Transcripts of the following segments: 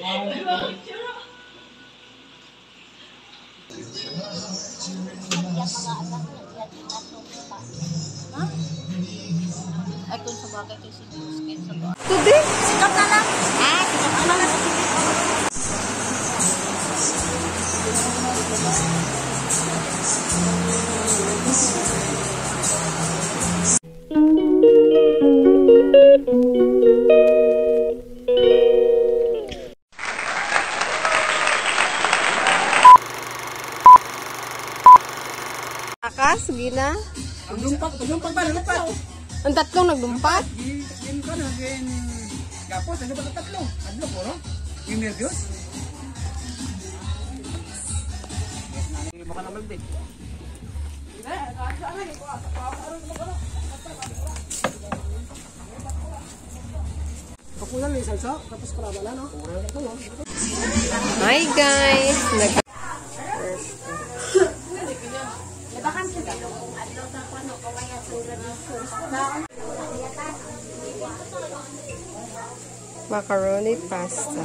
Ay, kung sa bagay kay si Diyos, kaya sa bagay. Tudi? Sikat na lang! Ah, sikat na lang! Akas, gina. Lumpak, lumpak pa, lumpak. Ang tatlong nagdumpat. Gin ko na, gin... Gapos, ano ba tatlo? Adlo po, no? Yung nervyos? Baka naman din. Pakulan may salsa, tapos para wala, no? Ito, no? Hi guys. Nag Macaroni pasta.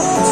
Oh.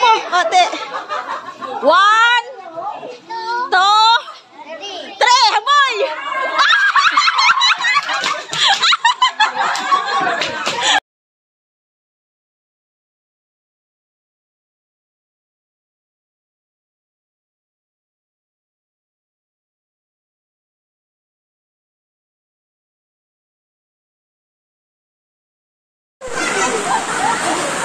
mo, ate. One, two, three, hamoy!